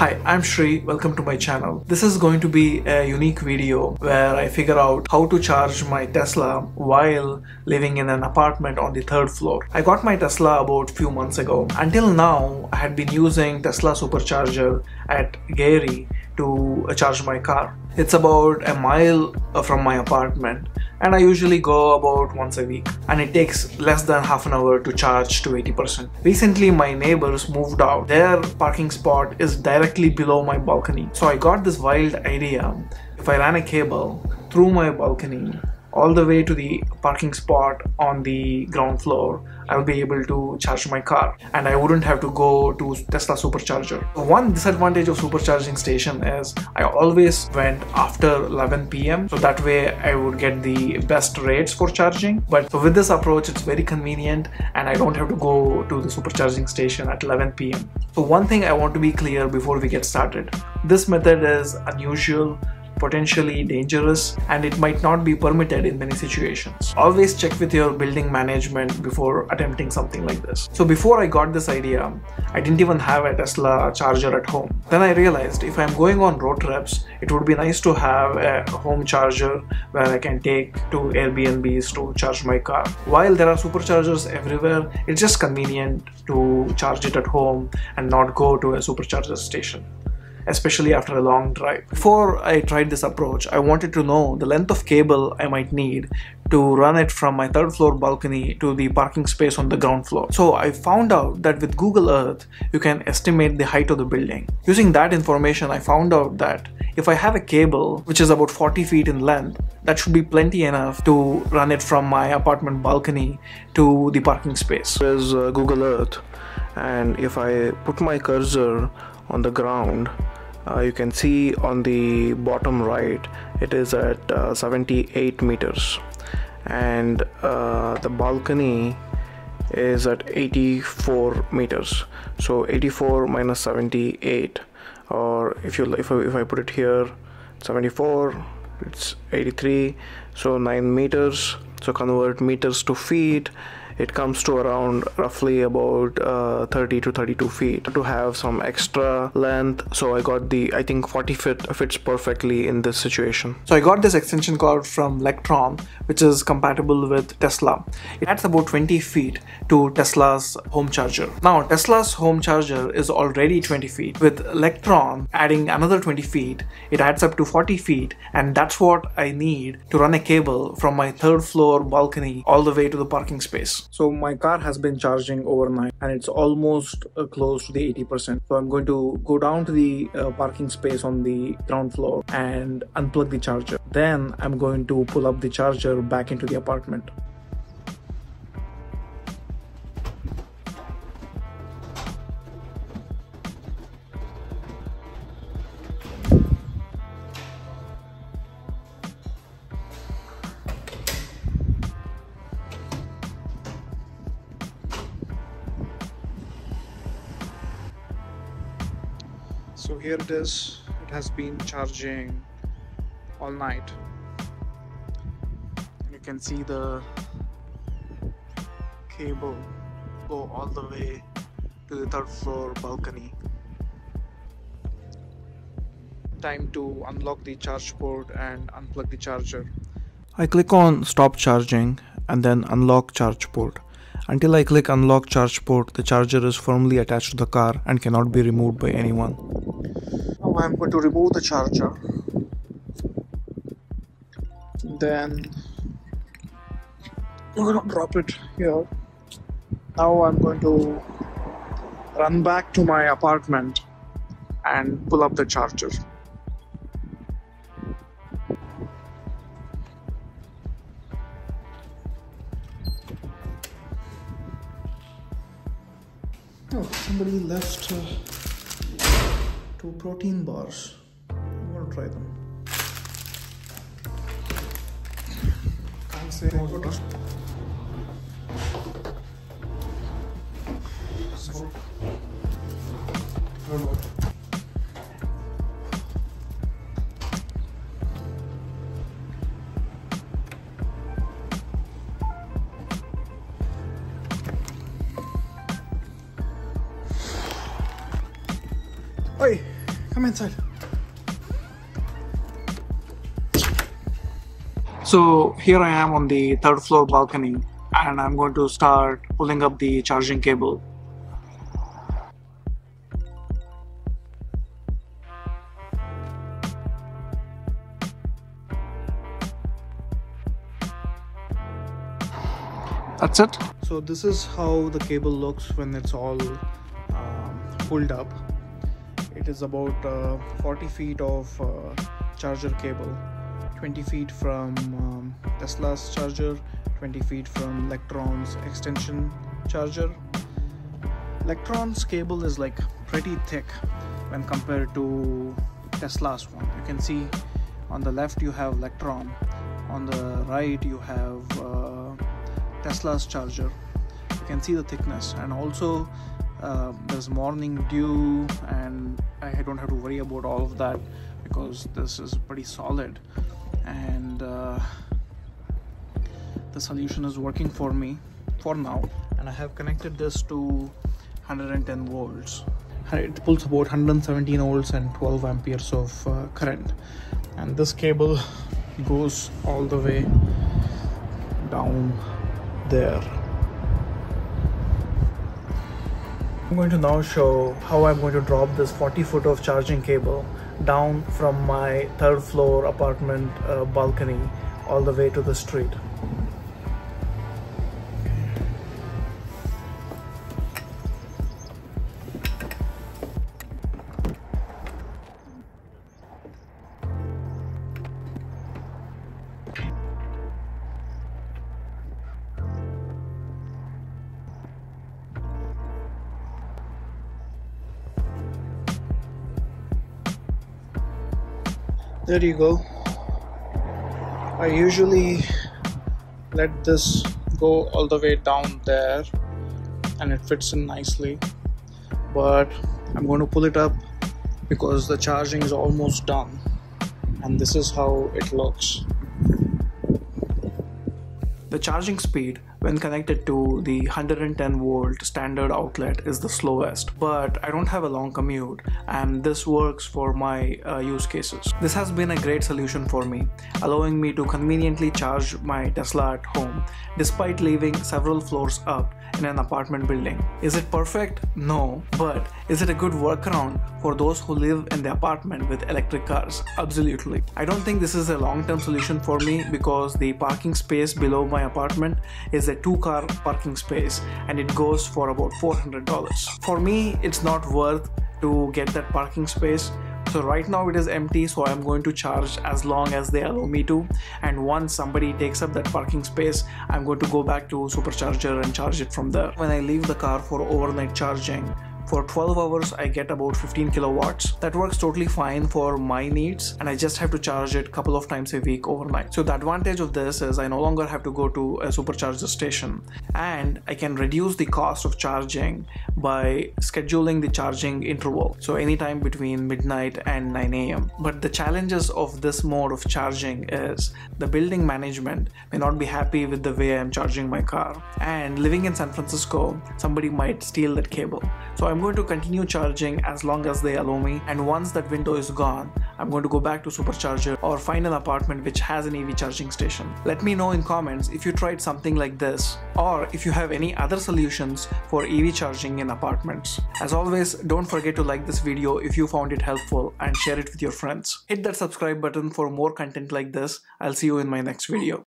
Hi, I'm Shri. Welcome to my channel. This is going to be a unique video where I figure out how to charge my Tesla while living in an apartment on the third floor. I got my Tesla about few months ago. Until now, I had been using Tesla supercharger at Geary to uh, charge my car. It's about a mile uh, from my apartment and I usually go about once a week and it takes less than half an hour to charge to 80%. Recently my neighbors moved out. Their parking spot is directly below my balcony. So I got this wild idea. If I ran a cable through my balcony all the way to the parking spot on the ground floor I'll be able to charge my car and I wouldn't have to go to Tesla supercharger. One disadvantage of supercharging station is I always went after 11 p.m. so that way I would get the best rates for charging but so with this approach it's very convenient and I don't have to go to the supercharging station at 11 p.m. So one thing I want to be clear before we get started. This method is unusual potentially dangerous and it might not be permitted in many situations. Always check with your building management before attempting something like this. So before I got this idea, I didn't even have a Tesla charger at home. Then I realized if I'm going on road trips, it would be nice to have a home charger where I can take to Airbnbs to charge my car. While there are superchargers everywhere, it's just convenient to charge it at home and not go to a supercharger station especially after a long drive. Before I tried this approach, I wanted to know the length of cable I might need to run it from my third floor balcony to the parking space on the ground floor. So I found out that with Google Earth, you can estimate the height of the building. Using that information, I found out that if I have a cable which is about 40 feet in length, that should be plenty enough to run it from my apartment balcony to the parking space. There's uh, Google Earth and if I put my cursor on the ground uh, you can see on the bottom right it is at uh, 78 meters. And uh, the balcony is at 84 meters. So 84 minus 78 or if you if I, if I put it here 74 it's 83 so 9 meters. So convert meters to feet it comes to around roughly about uh, 30 to 32 feet to have some extra length. So I got the I think 40 fit fits perfectly in this situation. So I got this extension cord from Lectron which is compatible with Tesla. It adds about 20 feet to Tesla's home charger. Now Tesla's home charger is already 20 feet. With Lectron adding another 20 feet it adds up to 40 feet and that's what I need to run a cable from my third floor balcony all the way to the parking space so my car has been charging overnight and it's almost uh, close to the 80%. So I'm going to go down to the uh, parking space on the ground floor and unplug the charger. Then I'm going to pull up the charger back into the apartment. So here it is. It has been charging all night. You can see the cable go all the way to the third floor balcony. Time to unlock the charge port and unplug the charger. I click on stop charging and then unlock charge port. Until I click unlock charge port, the charger is firmly attached to the car and cannot be removed by anyone. I'm going to remove the charger. Then I'm going to drop it here. Now I'm going to run back to my apartment and pull up the charger. Oh, somebody left uh, two protein bars. I'm gonna try them. Can't say. So, Come inside. So here I am on the third floor balcony and I'm going to start pulling up the charging cable. That's it. So this is how the cable looks when it's all um, pulled up. It is about uh, 40 feet of uh, charger cable 20 feet from um, Tesla's charger 20 feet from Lectron's extension charger. Lectron's cable is like pretty thick when compared to Tesla's one. You can see on the left you have Lectron on the right you have uh, Tesla's charger. You can see the thickness and also uh, there's morning dew and I don't have to worry about all of that because this is pretty solid. And uh, the solution is working for me for now. And I have connected this to 110 volts. It pulls about 117 volts and 12 amperes of uh, current. And this cable goes all the way down there I'm going to now show how I'm going to drop this 40 foot of charging cable down from my third floor apartment uh, balcony all the way to the street. There you go. I usually let this go all the way down there and it fits in nicely. But I'm going to pull it up because the charging is almost done and this is how it looks. The charging speed when connected to the 110 volt standard outlet is the slowest but I don't have a long commute and this works for my uh, use cases. This has been a great solution for me allowing me to conveniently charge my Tesla at home despite living several floors up in an apartment building. Is it perfect? No, but is it a good workaround for those who live in the apartment with electric cars? Absolutely. I don't think this is a long-term solution for me because the parking space below my apartment is a two car parking space and it goes for about $400. For me, it's not worth to get that parking space so right now it is empty so i'm going to charge as long as they allow me to. And once somebody takes up that parking space i'm going to go back to supercharger and charge it from there. When i leave the car for overnight charging for 12 hours, I get about 15 kilowatts. That works totally fine for my needs and I just have to charge it a couple of times a week overnight. So the advantage of this is I no longer have to go to a supercharger station and I can reduce the cost of charging by scheduling the charging interval. So anytime between midnight and 9 a.m. But the challenges of this mode of charging is the building management may not be happy with the way I'm charging my car. And living in San Francisco, somebody might steal that cable. So I'm going to continue charging as long as they allow me and once that window is gone I'm going to go back to supercharger or find an apartment which has an EV charging station. Let me know in comments if you tried something like this or if you have any other solutions for EV charging in apartments. As always don't forget to like this video if you found it helpful and share it with your friends. Hit that subscribe button for more content like this. I'll see you in my next video.